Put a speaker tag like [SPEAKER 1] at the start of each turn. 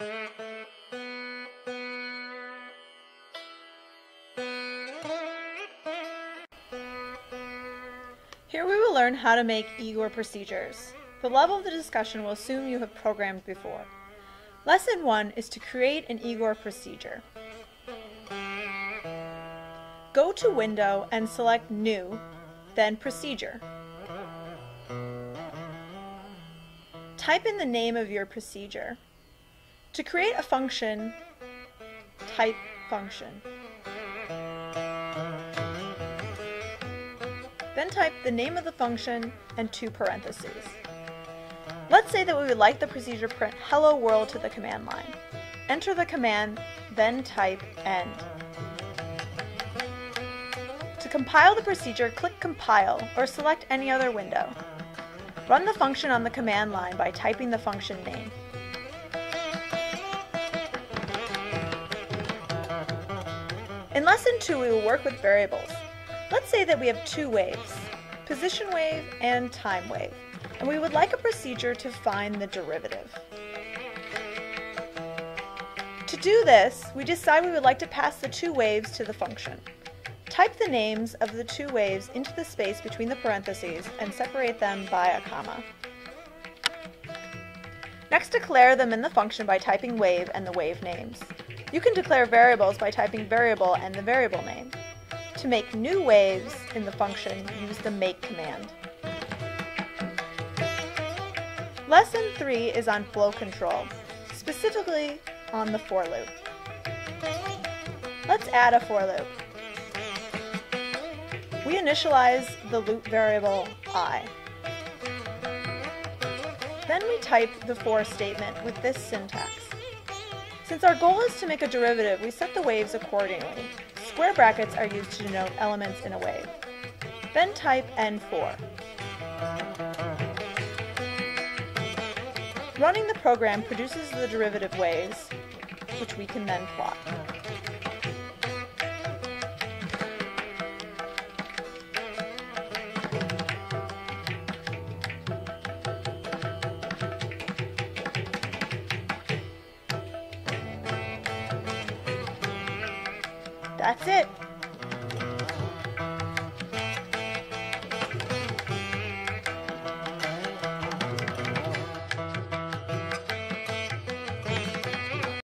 [SPEAKER 1] Here we will learn how to make Igor procedures. The level of the discussion will assume you have programmed before. Lesson 1 is to create an Igor procedure. Go to Window and select New, then Procedure. Type in the name of your procedure. To create a function, type function. Then type the name of the function and two parentheses. Let's say that we would like the procedure print hello world to the command line. Enter the command, then type end. To compile the procedure, click Compile or select any other window. Run the function on the command line by typing the function name. In Lesson 2, we will work with variables. Let's say that we have two waves, position wave and time wave, and we would like a procedure to find the derivative. To do this, we decide we would like to pass the two waves to the function. Type the names of the two waves into the space between the parentheses and separate them by a comma. Next declare them in the function by typing wave and the wave names. You can declare variables by typing variable and the variable name. To make new waves in the function, use the make command. Lesson 3 is on flow control, specifically on the for loop. Let's add a for loop. We initialize the loop variable i. Then we type the for statement with this syntax. Since our goal is to make a derivative, we set the waves accordingly. Square brackets are used to denote elements in a wave. Then type endfor. Running the program produces the derivative waves, which we can then plot. That's it.